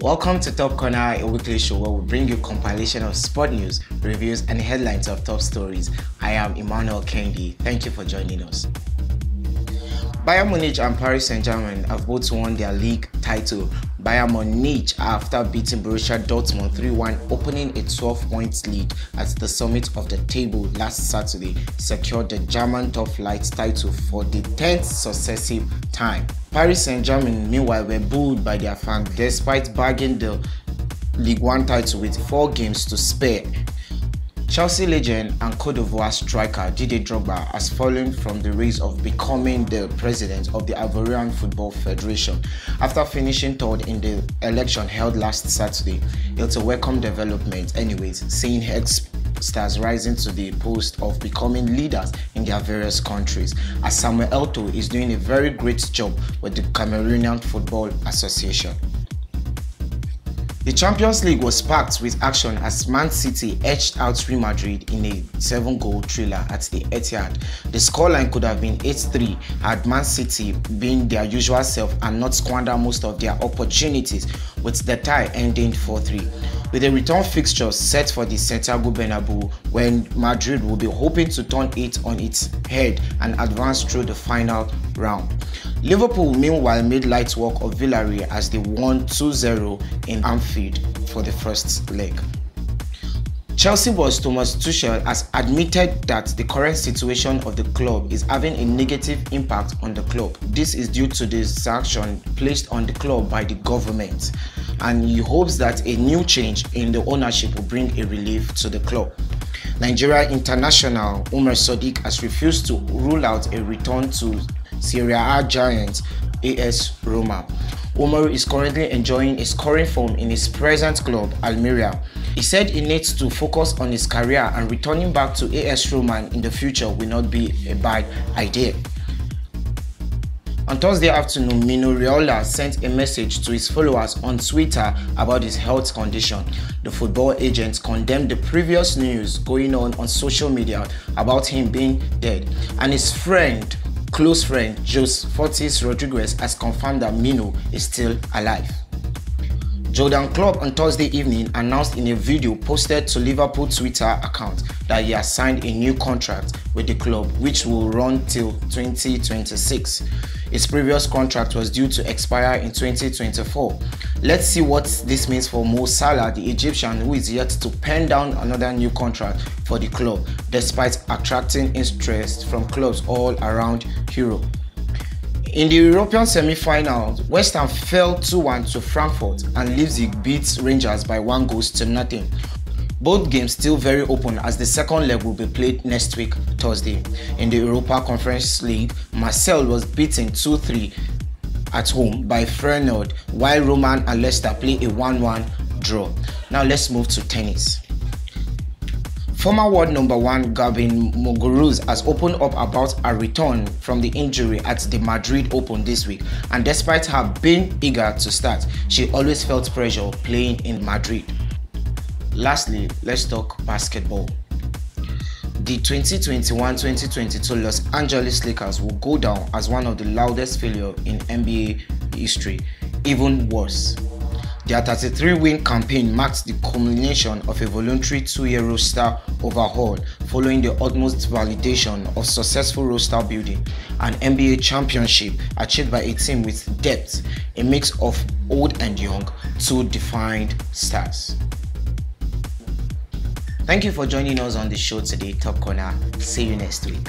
Welcome to Top Corner, a weekly show where we bring you compilation of sport news, reviews, and headlines of top stories. I am Emmanuel Kendi. Thank you for joining us. Bayern Munich and Paris Saint-Germain have both won their league title. Bayern Munich, after beating Borussia Dortmund 3-1, opening a 12-point lead at the summit of the table last Saturday, secured the German top flight title for the 10th successive time. Paris Saint-Germain, meanwhile, were booed by their fans despite bagging the League One title with four games to spare. Chelsea legend and Cote d'Ivoire striker Didier Drogba has fallen from the race of becoming the president of the Ivorian Football Federation after finishing third in the election held last Saturday. It's a welcome development anyways, seeing ex stars rising to the post of becoming leaders in their various countries, as Samuel Eto'o is doing a very great job with the Cameroonian Football Association. The Champions League was packed with action as Man City edged out Real Madrid in a 7-goal thriller at the Etihad. The scoreline could have been 8-3 had Man City been their usual self and not squander most of their opportunities, with the tie ending 4-3 with a return fixture set for the Santiago Bernabeu when Madrid will be hoping to turn it on its head and advance through the final round. Liverpool meanwhile made light work of Villarreal as they won 2-0 in Anfield for the first leg. Chelsea boss Thomas Tuchel has admitted that the current situation of the club is having a negative impact on the club. This is due to the sanction placed on the club by the government and he hopes that a new change in the ownership will bring a relief to the club. Nigeria international Umar Sadiq has refused to rule out a return to Serie A giant AS Roma. Umar is currently enjoying a scoring form in his present club, Almeria. He said he needs to focus on his career and returning back to AS Roma in the future will not be a bad idea. On Thursday afternoon, Mino Raiola sent a message to his followers on Twitter about his health condition. The football agent condemned the previous news going on on social media about him being dead, and his friend, close friend, Jose Fortes Rodrigues, has confirmed that Mino is still alive. Jurgen Klopp on Thursday evening announced in a video posted to Liverpool Twitter account that he has signed a new contract with the club which will run till 2026. His previous contract was due to expire in 2024. Let's see what this means for Mo Salah, the Egyptian who is yet to pen down another new contract for the club despite attracting interest from clubs all around Europe. In the European semi-finals, West Ham fell 2-1 to Frankfurt and Leipzig beat Rangers by one goal to nothing. Both games still very open as the second leg will be played next week, Thursday. In the Europa Conference League, Marseille was beaten 2-3 at home by Feyenoord while Roma and Leicester play a 1-1 draw. Now let's move to tennis. Former world number one Garbiñe Muguruza has opened up about her return from the injury at the Madrid Open this week and despite her being eager to start, she always felt pressure playing in Madrid. Lastly, let's talk basketball. The 2021-2022 Los Angeles Lakers will go down as one of the loudest failures in NBA history, even worse. Their 33-win campaign marks the culmination of a voluntary two-year roster overhaul following the utmost validation of successful roster building, an NBA championship achieved by a team with depth, a mix of old and young, two defined stars. Thank you for joining us on the show today, Top Corner. See you next week.